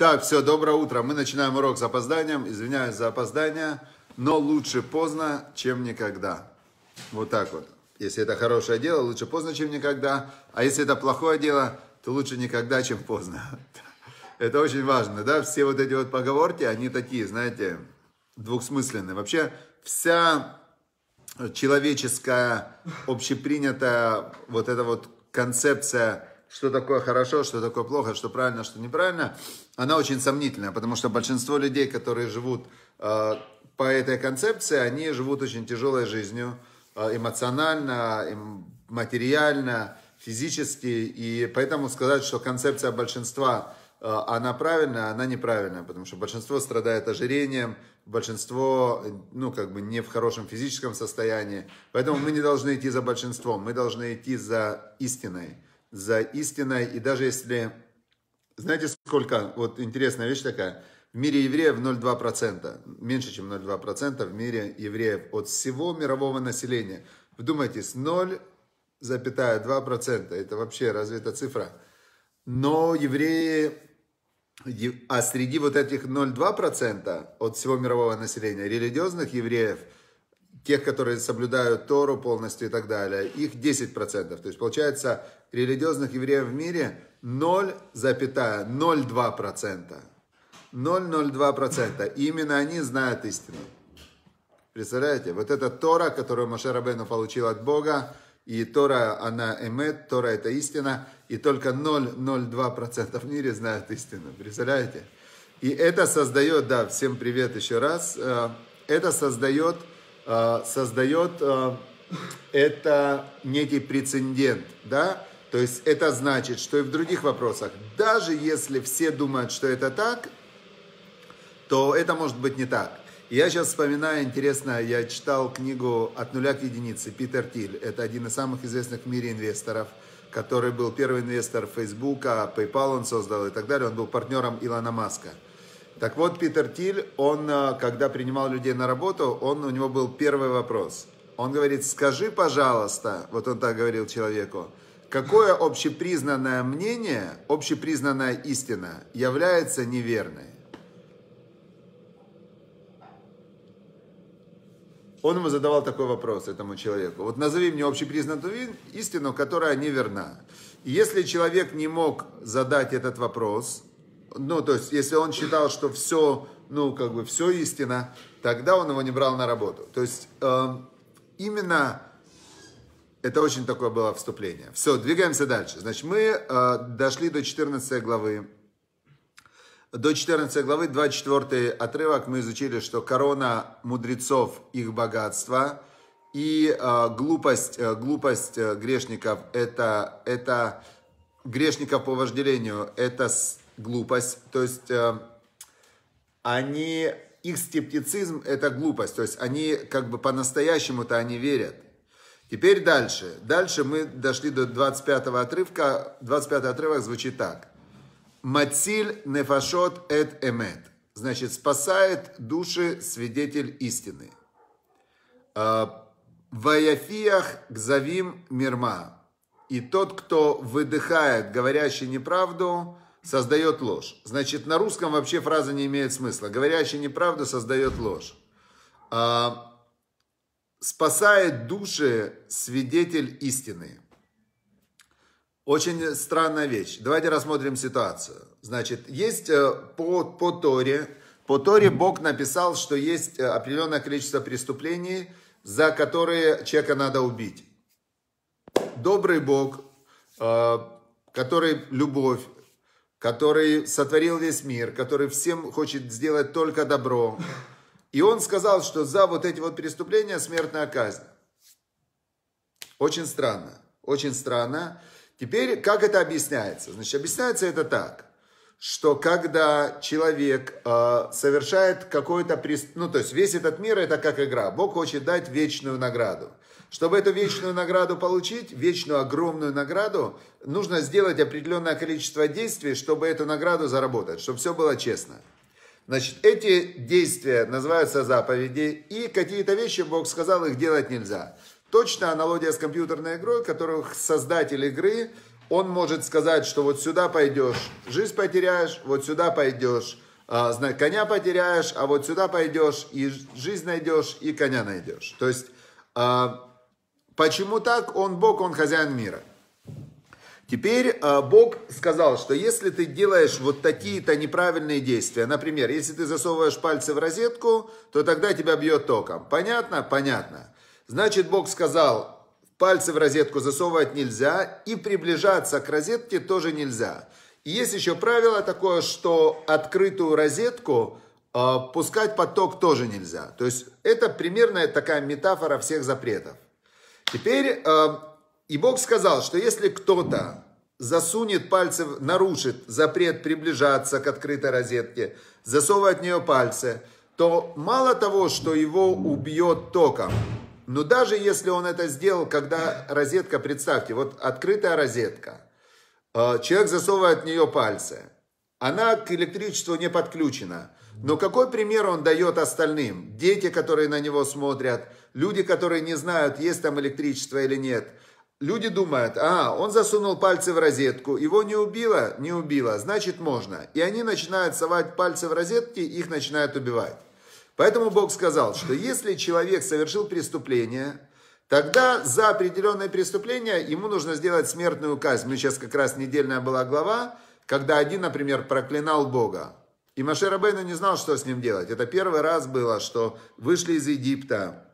Так, все, доброе утро. Мы начинаем урок с опозданием. Извиняюсь за опоздание, но лучше поздно, чем никогда. Вот так вот. Если это хорошее дело, лучше поздно, чем никогда. А если это плохое дело, то лучше никогда, чем поздно. Это очень важно, да? Все вот эти вот поговорки, они такие, знаете, двухсмысленные. Вообще, вся человеческая, общепринятая вот эта вот концепция что такое хорошо, что такое плохо, что правильно, что неправильно, она очень сомнительная, потому что большинство людей, которые живут э, по этой концепции, они живут очень тяжелой жизнью, э, эмоционально, эм, материально, физически, и поэтому сказать, что концепция большинства э, она правильная, она неправильная, потому что большинство страдает ожирением, большинство, ну, как бы не в хорошем физическом состоянии, поэтому мы не должны идти за большинством, мы должны идти за истиной за истиной. И даже если, знаете сколько, вот интересная вещь такая, в мире евреев 0,2%, меньше чем 0,2% в мире евреев от всего мирового населения. Вдумайтесь, 0,2%, это вообще, разве это цифра? Но евреи, а среди вот этих 0,2% от всего мирового населения, религиозных евреев – тех, которые соблюдают Тору полностью и так далее, их 10%. То есть получается религиозных евреев в мире 0,02%. 0,02%. И именно они знают истину. Представляете? Вот эта Тора, которую Моше Рабейну получил от Бога, и Тора, она эмет, Тора это истина, и только 0,02% в мире знают истину. Представляете? И это создает, да, всем привет еще раз, э, это создает создает э, это некий прецедент, да, то есть это значит, что и в других вопросах, даже если все думают, что это так, то это может быть не так. Я сейчас вспоминаю, интересно, я читал книгу «От нуля к единице» Питер Тиль. Это один из самых известных в мире инвесторов, который был первый инвестор Фейсбука, PayPal он создал и так далее. Он был партнером Илона Маска. Так вот, Питер Тиль, он, э, когда принимал людей на работу, он, у него был первый вопрос. Он говорит, скажи, пожалуйста, вот он так говорил человеку, какое общепризнанное мнение, общепризнанная истина является неверной? Он ему задавал такой вопрос этому человеку. Вот назови мне общепризнанную истину, которая неверна. Если человек не мог задать этот вопрос, ну, то есть, если он считал, что все, ну, как бы, все истина, тогда он его не брал на работу. То есть, э, именно это очень такое было вступление. Все, двигаемся дальше. Значит, мы э, дошли до 14 главы. До 14 главы, 24 отрывок, мы изучили, что корона мудрецов, их богатство, и э, глупость, э, глупость э, грешников, это, это грешников по вожделению, это глупость. То есть э, они, их скептицизм это глупость. То есть они как бы по-настоящему-то они верят. Теперь дальше. Дальше мы дошли до 25 отрывка. 25 отрывок звучит так. Мациль нефашот эт эмет. Значит, спасает души свидетель истины. Э, Ваяфиях гзавим мирма. И тот, кто выдыхает, говорящий неправду, создает ложь. Значит, на русском вообще фраза не имеет смысла. Говорящий неправду создает ложь. А, спасает души свидетель истины. Очень странная вещь. Давайте рассмотрим ситуацию. Значит, есть э, по, по Торе, по Торе Бог написал, что есть э, определенное количество преступлений, за которые человека надо убить. Добрый Бог, э, который любовь, который сотворил весь мир, который всем хочет сделать только добро. И он сказал, что за вот эти вот преступления смертная казнь. Очень странно, очень странно. Теперь, как это объясняется? Значит, объясняется это так, что когда человек э, совершает какое-то преступление, ну, то есть весь этот мир это как игра, Бог хочет дать вечную награду. Чтобы эту вечную награду получить, вечную огромную награду, нужно сделать определенное количество действий, чтобы эту награду заработать, чтобы все было честно. Значит, эти действия называются заповеди, и какие-то вещи Бог сказал, их делать нельзя. Точно аналогия с компьютерной игрой, которых создатель игры, он может сказать, что вот сюда пойдешь, жизнь потеряешь, вот сюда пойдешь, а, коня потеряешь, а вот сюда пойдешь, и жизнь найдешь, и коня найдешь. То есть, а, почему так? Он Бог, он хозяин мира. Теперь а, Бог сказал, что если ты делаешь вот такие-то неправильные действия, например, если ты засовываешь пальцы в розетку, то тогда тебя бьет током. Понятно? Понятно. Значит, Бог сказал, пальцы в розетку засовывать нельзя, и приближаться к розетке тоже нельзя. И есть еще правило такое, что открытую розетку э, пускать поток тоже нельзя. То есть это примерно такая метафора всех запретов. Теперь э, и Бог сказал, что если кто-то засунет пальцы, нарушит запрет приближаться к открытой розетке, засовывать в нее пальцы, то мало того, что его убьет током, но даже если он это сделал, когда розетка, представьте, вот открытая розетка – Э, человек засовывает в нее пальцы. Она к электричеству не подключена. Но какой пример он дает остальным? Дети, которые на него смотрят, люди, которые не знают, есть там электричество или нет. Люди думают, а, он засунул пальцы в розетку, его не убило? Не убило, значит можно. И они начинают совать пальцы в розетки, их начинают убивать. Поэтому Бог сказал, что если человек совершил преступление, Тогда за определенное преступление ему нужно сделать смертную казнь. Мы сейчас как раз недельная была глава, когда один, например, проклинал Бога. И Маше Рабейну не знал, что с ним делать. Это первый раз было, что вышли из Египта,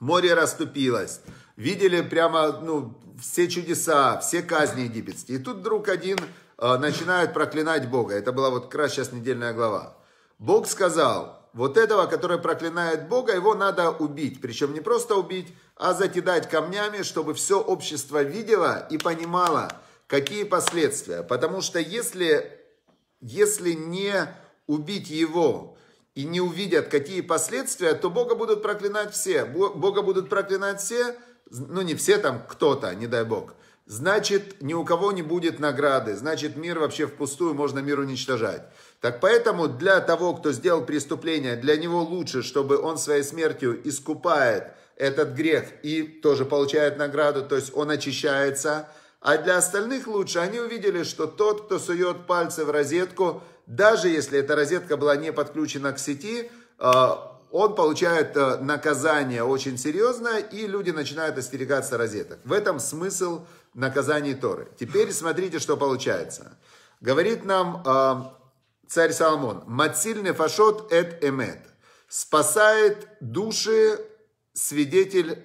море расступилось, видели прямо ну, все чудеса, все казни египетские. И тут вдруг один э, начинает проклинать Бога. Это была вот как раз сейчас недельная глава. Бог сказал, вот этого, который проклинает Бога, его надо убить. Причем не просто убить, а закидать камнями, чтобы все общество видело и понимало, какие последствия. Потому что если, если не убить его и не увидят, какие последствия, то Бога будут проклинать все. Бога будут проклинать все, ну не все там, кто-то, не дай Бог. Значит, ни у кого не будет награды. Значит, мир вообще впустую, можно мир уничтожать. Так поэтому для того, кто сделал преступление, для него лучше, чтобы он своей смертью искупает этот грех и тоже получает награду, то есть он очищается. А для остальных лучше, они увидели, что тот, кто сует пальцы в розетку, даже если эта розетка была не подключена к сети, э, он получает э, наказание очень серьезное, и люди начинают остерегаться розеток. В этом смысл наказаний Торы. Теперь смотрите, что получается. Говорит нам э, царь Соломон, «Мациль нефашот эт эмет» спасает души свидетель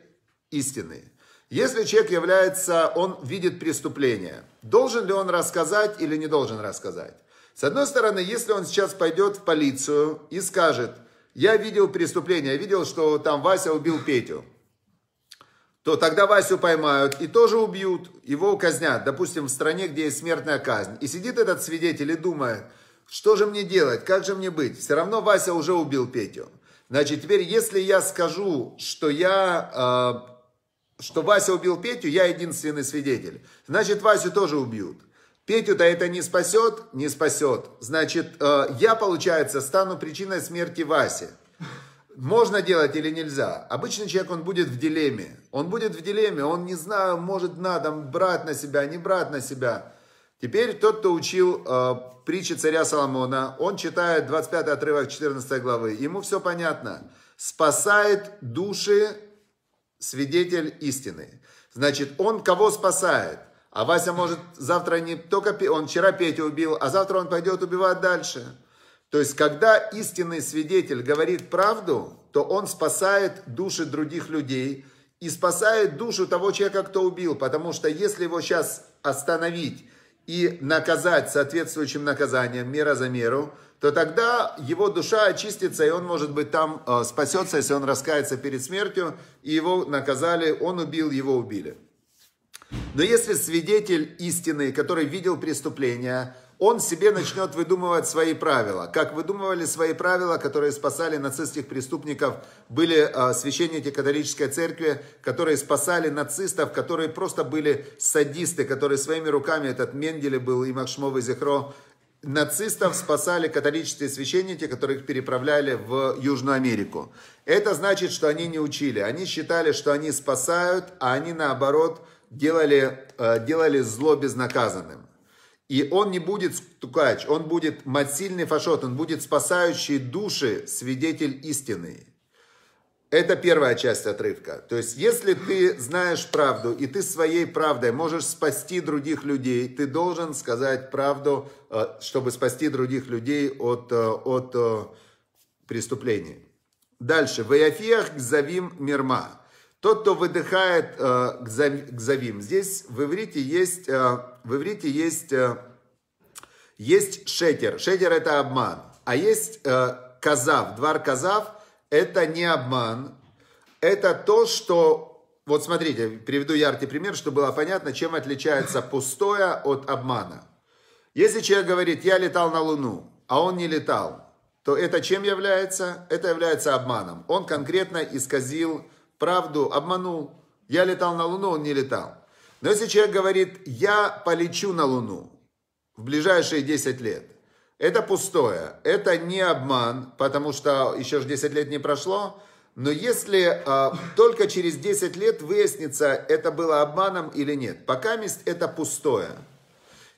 истины. Если человек является, он видит преступление, должен ли он рассказать или не должен рассказать? С одной стороны, если он сейчас пойдет в полицию и скажет, я видел преступление, я видел, что там Вася убил Петю, то тогда Васю поймают и тоже убьют, его казнят, допустим, в стране, где есть смертная казнь. И сидит этот свидетель и думает – что же мне делать? Как же мне быть? Все равно Вася уже убил Петю. Значит, теперь, если я скажу, что я, э, что Вася убил Петю, я единственный свидетель. Значит, Васю тоже убьют. Петю-то это не спасет? Не спасет. Значит, э, я, получается, стану причиной смерти Васи. Можно делать или нельзя? Обычный человек, он будет в дилемме. Он будет в дилемме, он не знаю, может надо брать на себя, не брать на себя. Теперь тот, кто учил э, притчи царя Соломона, он читает 25 отрывок 14 главы. Ему все понятно. Спасает души свидетель истины. Значит, он кого спасает? А Вася может завтра не только... Он вчера Петю убил, а завтра он пойдет убивать дальше. То есть, когда истинный свидетель говорит правду, то он спасает души других людей и спасает душу того человека, кто убил. Потому что если его сейчас остановить и наказать соответствующим наказанием, мера за меру, то тогда его душа очистится, и он, может быть, там э, спасется, если он раскается перед смертью, и его наказали, он убил, его убили. Но если свидетель истины, который видел преступление, он себе начнет выдумывать свои правила. Как выдумывали свои правила, которые спасали нацистских преступников, были э, священники католической церкви, которые спасали нацистов, которые просто были садисты, которые своими руками, этот Менделе был, и Махшмов, и Зехро, нацистов спасали католические священники, которых переправляли в Южную Америку. Это значит, что они не учили. Они считали, что они спасают, а они наоборот делали, э, делали зло безнаказанным. И он не будет стукач, он будет мать фашот, он будет спасающий души, свидетель истины. Это первая часть отрывка. То есть, если ты знаешь правду, и ты своей правдой можешь спасти других людей, ты должен сказать правду, э, чтобы спасти других людей от, э, от преступлений. Дальше. Ваяфиях гзавим мирма. Тот, кто выдыхает к завим. Здесь в иврите есть, в иврите есть, есть шетер. Шетер это обман. А есть казав, двор казав – это не обман, это то, что... Вот смотрите, приведу яркий пример, чтобы было понятно, чем отличается пустое от обмана. Если человек говорит, я летал на Луну, а он не летал, то это чем является? Это является обманом. Он конкретно исказил правду, обманул. Я летал на Луну, он не летал. Но если человек говорит, я полечу на Луну в ближайшие 10 лет, это пустое, это не обман, потому что еще же 10 лет не прошло. Но если а, только через 10 лет выяснится, это было обманом или нет, пока месть это пустое.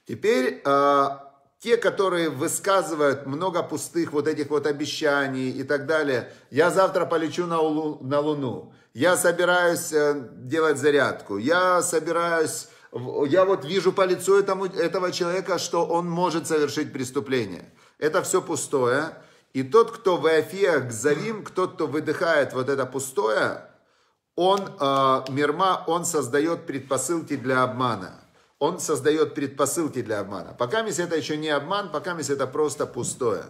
Теперь а, те, которые высказывают много пустых вот этих вот обещаний и так далее, я завтра полечу на, Лу, на Луну, я собираюсь э, делать зарядку, я собираюсь я вот вижу по лицу этому, этого человека, что он может совершить преступление. Это все пустое. И тот, кто в Афиях завим, тот, кто выдыхает вот это пустое, он, э, мирма, он создает предпосылки для обмана. Он создает предпосылки для обмана. Пока это еще не обман, пока это просто пустое.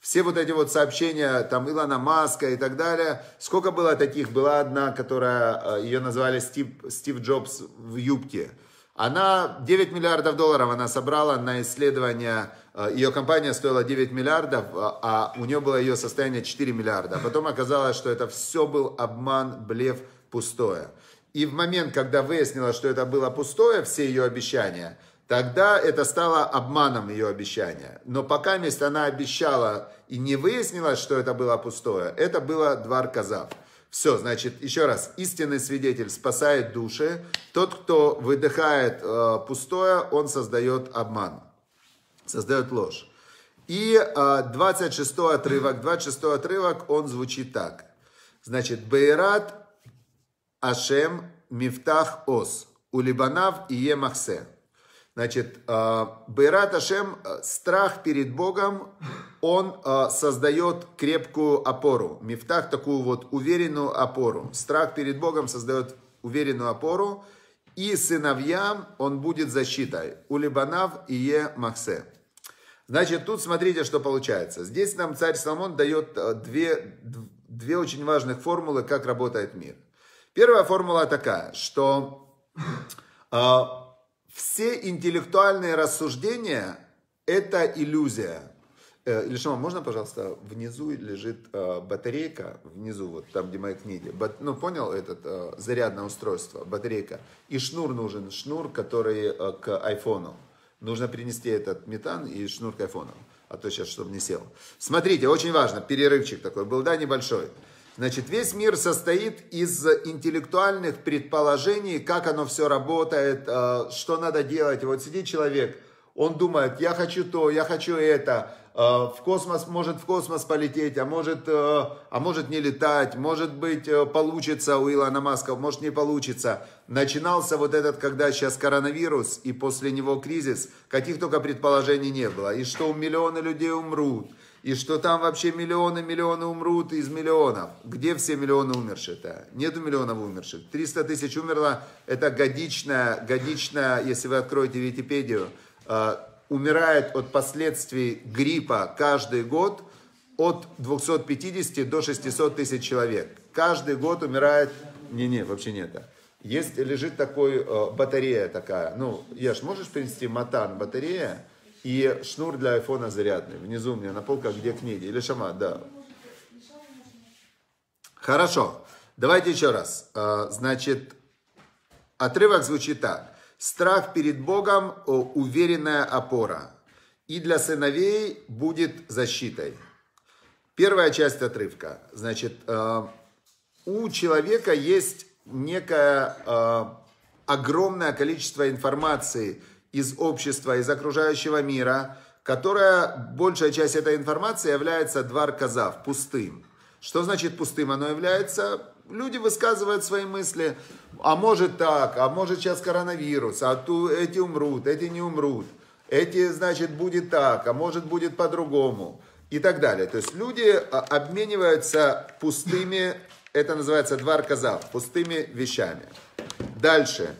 Все вот эти вот сообщения, там, Илона Маска и так далее. Сколько было таких? Была одна, которая, э, ее назвали Стив, Стив Джобс в юбке. Она 9 миллиардов долларов она собрала на исследование. Э, ее компания стоила 9 миллиардов, а, а у нее было ее состояние 4 миллиарда. А потом оказалось, что это все был обман, блеф, пустое. И в момент, когда выяснилось, что это было пустое, все ее обещания, тогда это стало обманом ее обещания. Но пока мест она обещала и не выяснилось, что это было пустое, это было двор казав. Все, значит, еще раз, истинный свидетель спасает души. Тот, кто выдыхает э, пустое, он создает обман, создает ложь. И э, 26 отрывок, 26 отрывок, он звучит так. Значит, Бейрат Ашем Мифтах Ос, Улибанав и Емахсе. Значит, э, Бейрат Ашем, э, страх перед Богом, он э, создает крепкую опору. Мифтах такую вот уверенную опору. Страх перед Богом создает уверенную опору. И сыновьям он будет защитой. Улибанав и Е Махсе. Значит, тут смотрите, что получается. Здесь нам царь Соломон дает две, две очень важных формулы, как работает мир. Первая формула такая, что все интеллектуальные рассуждения – это иллюзия. Э, Илишама, можно, пожалуйста, внизу лежит э, батарейка, внизу, вот там, где мои книги. Бат, ну, понял, этот э, зарядное устройство, батарейка. И шнур нужен, шнур, который э, к айфону. Нужно принести этот метан и шнур к айфону. А то сейчас, чтобы не сел. Смотрите, очень важно, перерывчик такой был, да, небольшой. Значит, весь мир состоит из интеллектуальных предположений, как оно все работает, э, что надо делать. Вот сидит человек, он думает, я хочу то, я хочу это, э, в космос, может в космос полететь, а может, э, а может не летать, может быть получится у Илона Маска, может не получится. Начинался вот этот, когда сейчас коронавирус и после него кризис, каких только предположений не было. И что миллионы людей умрут, и что там вообще миллионы, миллионы умрут из миллионов. Где все миллионы умерших-то? Нету миллионов умерших. 300 тысяч умерло, это годичная, годичная, если вы откроете Википедию, э, умирает от последствий гриппа каждый год от 250 до 600 тысяч человек. Каждый год умирает... Не-не, вообще нет. Есть, лежит такой, э, батарея такая. Ну, Еш, можешь принести матан, батарея? И шнур для айфона зарядный. Внизу у меня на полках, где книги. Или шама, да. Хорошо. Давайте еще раз. А, значит, отрывок звучит так. Страх перед Богом – уверенная опора. И для сыновей будет защитой. Первая часть отрывка. Значит, а, у человека есть некая а, огромное количество информации из общества, из окружающего мира, которая, большая часть этой информации является двар казав, пустым. Что значит пустым оно является? Люди высказывают свои мысли, а может так, а может сейчас коронавирус, а ту, эти умрут, эти не умрут, эти, значит, будет так, а может будет по-другому и так далее. То есть люди а, обмениваются пустыми, это называется двар казав, пустыми вещами. Дальше.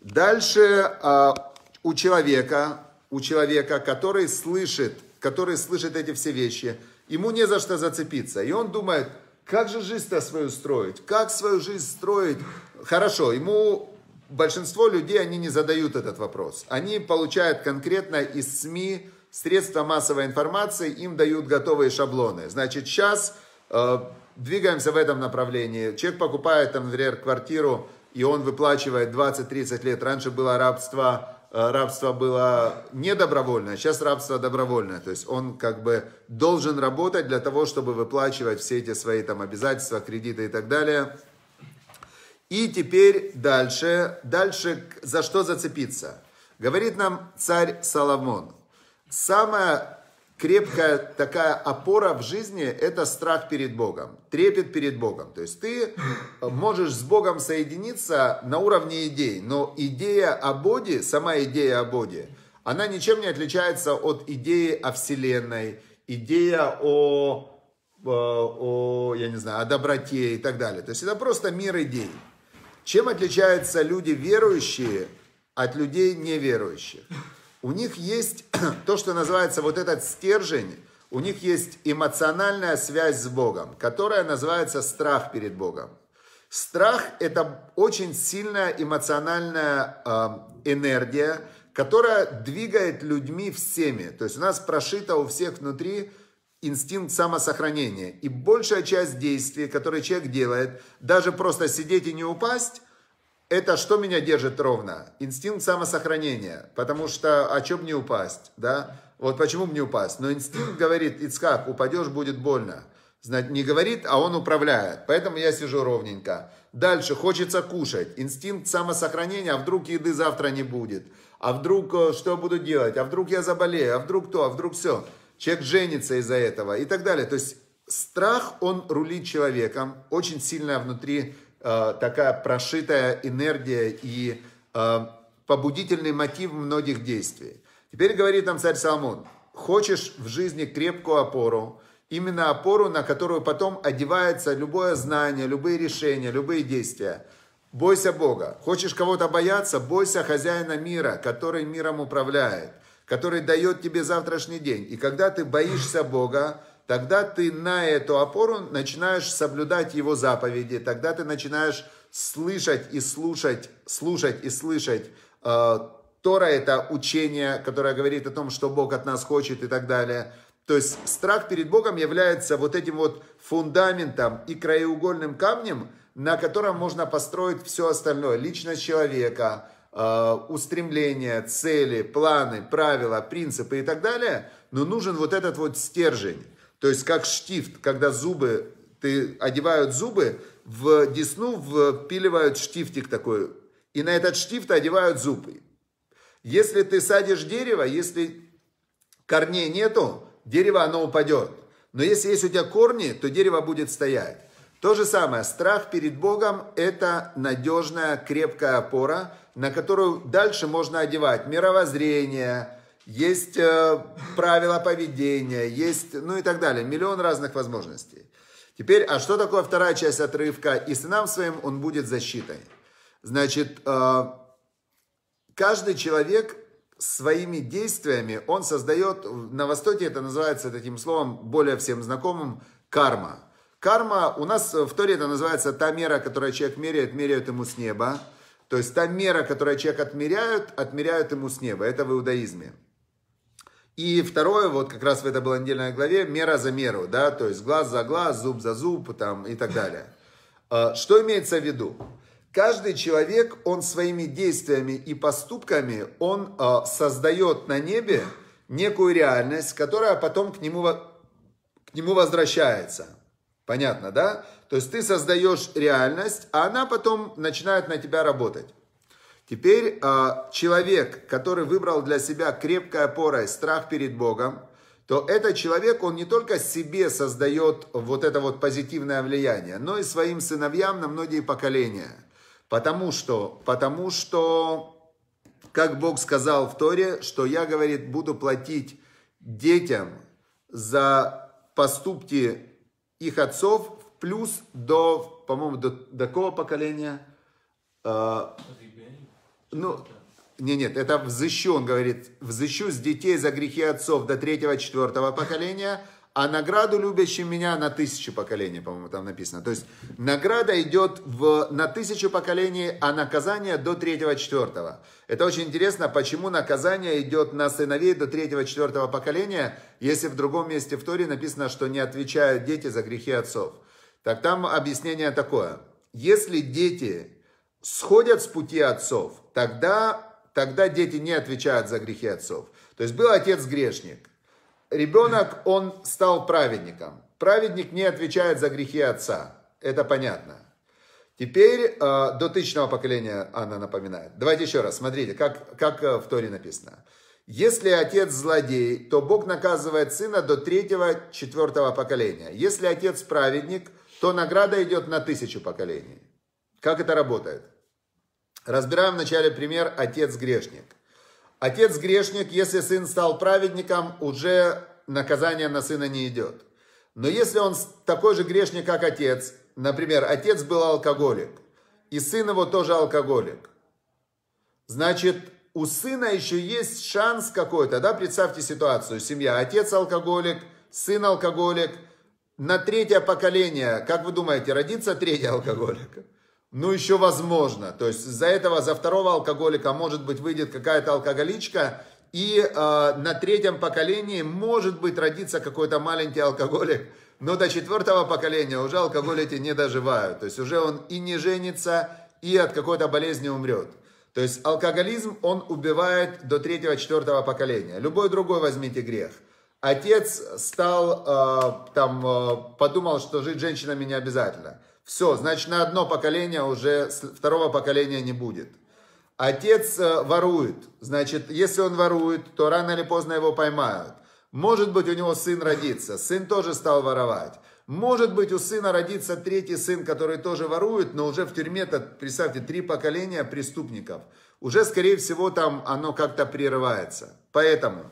Дальше а, у человека, у человека, который слышит, который слышит эти все вещи, ему не за что зацепиться. И он думает, как же жизнь-то свою строить? Как свою жизнь строить? Хорошо, ему большинство людей, они не задают этот вопрос. Они получают конкретно из СМИ, средства массовой информации, им дают готовые шаблоны. Значит, сейчас э, двигаемся в этом направлении. Человек покупает, например, квартиру, и он выплачивает 20-30 лет. Раньше было рабство, рабство было не добровольное, сейчас рабство добровольное. То есть он как бы должен работать для того, чтобы выплачивать все эти свои там обязательства, кредиты и так далее. И теперь дальше, дальше за что зацепиться? Говорит нам царь Соломон. Самое крепкая такая опора в жизни – это страх перед Богом, трепет перед Богом. То есть ты можешь с Богом соединиться на уровне идей, но идея о Боге, сама идея о Боге, она ничем не отличается от идеи о Вселенной, идея о, о, я не знаю, о доброте и так далее. То есть это просто мир идей. Чем отличаются люди верующие от людей неверующих? У них есть то, что называется вот этот стержень, у них есть эмоциональная связь с Богом, которая называется страх перед Богом. Страх – это очень сильная эмоциональная э, энергия, которая двигает людьми всеми. То есть у нас прошито у всех внутри инстинкт самосохранения. И большая часть действий, которые человек делает, даже просто сидеть и не упасть, это что меня держит ровно? Инстинкт самосохранения. Потому что, о чем не упасть, да? Вот почему мне упасть? Но инстинкт говорит, Ицхак, упадешь, будет больно. Знать, не говорит, а он управляет. Поэтому я сижу ровненько. Дальше, хочется кушать. Инстинкт самосохранения, а вдруг еды завтра не будет? А вдруг э, что буду делать? А вдруг я заболею? А вдруг то? А вдруг все? Человек женится из-за этого и так далее. То есть страх, он рулит человеком. Очень сильно внутри такая прошитая энергия и э, побудительный мотив многих действий. Теперь говорит нам царь Соломон, хочешь в жизни крепкую опору, именно опору, на которую потом одевается любое знание, любые решения, любые действия. Бойся Бога. Хочешь кого-то бояться, бойся хозяина мира, который миром управляет, который дает тебе завтрашний день. И когда ты боишься Бога, тогда ты на эту опору начинаешь соблюдать его заповеди, тогда ты начинаешь слышать и слушать, слушать и слышать. Э, Тора это учение, которое говорит о том, что Бог от нас хочет и так далее. То есть страх перед Богом является вот этим вот фундаментом и краеугольным камнем, на котором можно построить все остальное. Личность человека, э, устремления, цели, планы, правила, принципы и так далее. Но нужен вот этот вот стержень. То есть как штифт, когда зубы, ты одевают зубы, в десну впиливают штифтик такой, и на этот штифт одевают зубы. Если ты садишь дерево, если корней нету, дерево оно упадет. Но если есть у тебя корни, то дерево будет стоять. То же самое, страх перед Богом – это надежная, крепкая опора, на которую дальше можно одевать мировоззрение, есть э, правила поведения, есть, ну и так далее, миллион разных возможностей. Теперь, а что такое вторая часть отрывка? И сынам своим он будет защитой. Значит, э, каждый человек своими действиями, он создает, на Востоке это называется таким словом, более всем знакомым, карма. Карма, у нас в Торе это называется та мера, которую человек меряет, меряют ему с неба. То есть та мера, которую человек отмеряют, отмеряют ему с неба. Это в иудаизме. И второе, вот как раз в этой была недельной главе, мера за меру, да, то есть глаз за глаз, зуб за зуб там, и так далее. А, что имеется в виду? Каждый человек, он своими действиями и поступками, он а, создает на небе некую реальность, которая потом к нему, к нему возвращается. Понятно, да? То есть ты создаешь реальность, а она потом начинает на тебя работать. Теперь э, человек, который выбрал для себя крепкой опорой страх перед Богом, то этот человек, он не только себе создает вот это вот позитивное влияние, но и своим сыновьям на многие поколения. Потому что, потому что, как Бог сказал в Торе, что я, говорит, буду платить детям за поступки их отцов в плюс до, по-моему, до, до какого поколения? А, ну, нет, нет, это взыщу, он говорит, взыщу с детей за грехи отцов до третьего, четвертого поколения, а награду любящим меня на тысячу поколений, по-моему, там написано. То есть награда идет в, на тысячу поколений, а наказание до третьего, четвертого. Это очень интересно, почему наказание идет на сыновей до третьего, четвертого поколения, если в другом месте в Торе написано, что не отвечают дети за грехи отцов. Так там объяснение такое. Если дети сходят с пути отцов, тогда тогда дети не отвечают за грехи отцов. То есть был отец грешник. Ребенок, он стал праведником. Праведник не отвечает за грехи отца. Это понятно. Теперь э, до тысячного поколения Анна напоминает. Давайте еще раз, смотрите, как, как э, в Торе написано. Если отец злодей, то Бог наказывает сына до третьего, четвертого поколения. Если отец праведник, то награда идет на тысячу поколений. Как это работает? Разбираем вначале пример отец-грешник. Отец-грешник, если сын стал праведником, уже наказание на сына не идет. Но если он такой же грешник, как отец, например, отец был алкоголик, и сын его тоже алкоголик, значит, у сына еще есть шанс какой-то, да, представьте ситуацию, семья, отец алкоголик, сын алкоголик, на третье поколение, как вы думаете, родится третий алкоголик? Ну еще возможно. То есть за этого, за второго алкоголика, может быть, выйдет какая-то алкоголичка, и э, на третьем поколении, может быть, родится какой-то маленький алкоголик, но до четвертого поколения уже алкоголики не доживают. То есть уже он и не женится, и от какой-то болезни умрет. То есть алкоголизм, он убивает до третьего, четвертого поколения. Любой другой возьмите грех. Отец стал, э, там, э, подумал, что жить женщинами не обязательно. Все, значит, на одно поколение уже второго поколения не будет. Отец э, ворует. Значит, если он ворует, то рано или поздно его поймают. Может быть, у него сын родится. Сын тоже стал воровать. Может быть, у сына родится третий сын, который тоже ворует, но уже в тюрьме-то, представьте, три поколения преступников. Уже, скорее всего, там оно как-то прерывается. Поэтому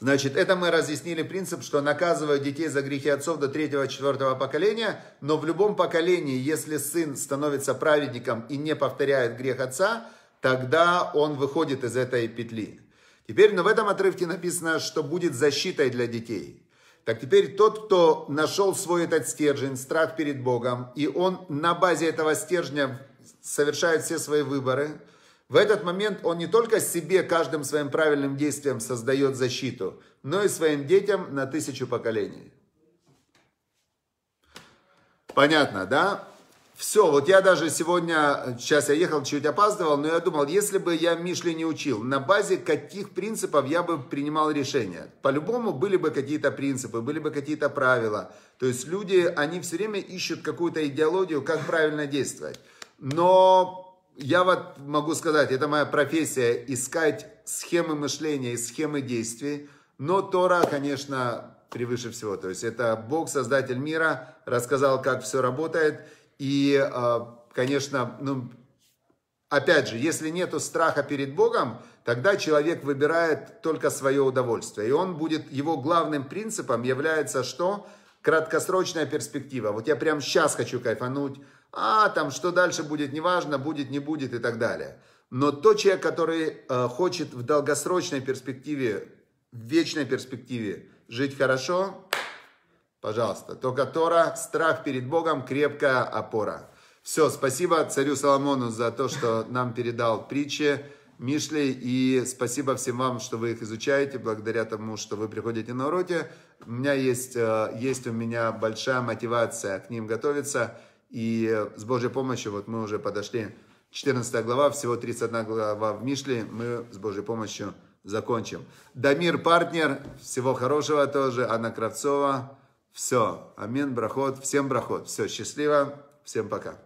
Значит, это мы разъяснили принцип, что наказывают детей за грехи отцов до третьего-четвертого поколения, но в любом поколении, если сын становится праведником и не повторяет грех отца, тогда он выходит из этой петли. Теперь, но в этом отрывке написано, что будет защитой для детей. Так теперь тот, кто нашел свой этот стержень, страх перед Богом, и он на базе этого стержня совершает все свои выборы – в этот момент он не только себе каждым своим правильным действием создает защиту, но и своим детям на тысячу поколений. Понятно, да? Все, вот я даже сегодня, сейчас я ехал, чуть опаздывал, но я думал, если бы я Мишли не учил, на базе каких принципов я бы принимал решения? По-любому были бы какие-то принципы, были бы какие-то правила. То есть люди, они все время ищут какую-то идеологию, как правильно действовать. Но я вот могу сказать, это моя профессия, искать схемы мышления и схемы действий. Но Тора, конечно, превыше всего. То есть это Бог, Создатель мира, рассказал, как все работает. И, а, конечно, ну, опять же, если нету страха перед Богом, тогда человек выбирает только свое удовольствие. И он будет, его главным принципом является что? Краткосрочная перспектива. Вот я прямо сейчас хочу кайфануть, а там что дальше будет, неважно, будет, не будет и так далее. Но тот человек, который э, хочет в долгосрочной перспективе, в вечной перспективе жить хорошо, пожалуйста, только Тора, страх перед Богом, крепкая опора. Все, спасибо царю Соломону за то, что нам передал притчи Мишли, и спасибо всем вам, что вы их изучаете, благодаря тому, что вы приходите на уроки. У меня есть, э, есть у меня большая мотивация к ним готовиться. И с Божьей помощью, вот мы уже подошли, 14 глава, всего 31 глава в Мишле, мы с Божьей помощью закончим. Дамир партнер, всего хорошего тоже, Анна Кравцова, все, амин, брахот, всем брахот, все, счастливо, всем пока.